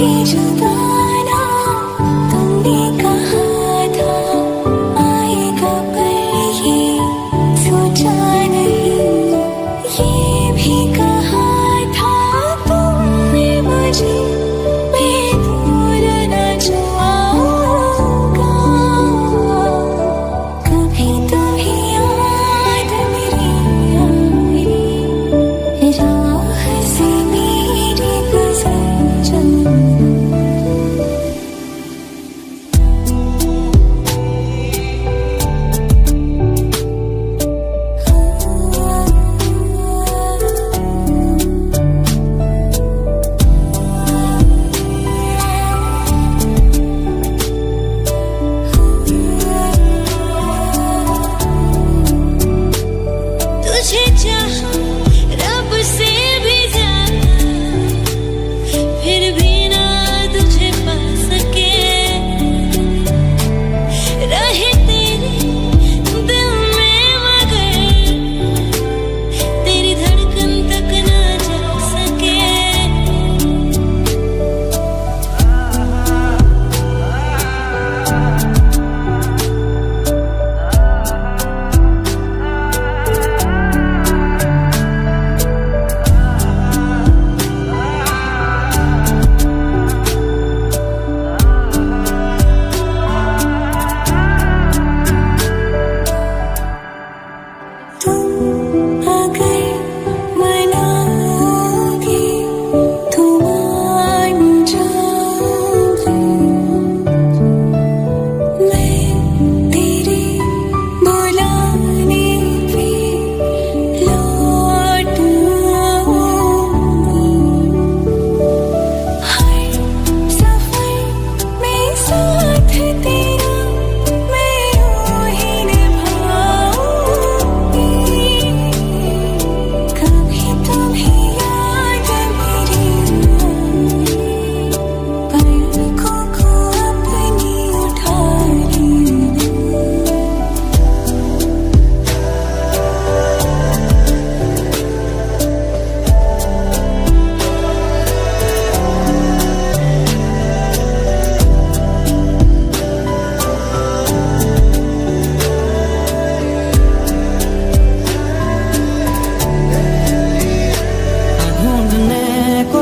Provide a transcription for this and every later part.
一直等。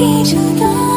一盏灯。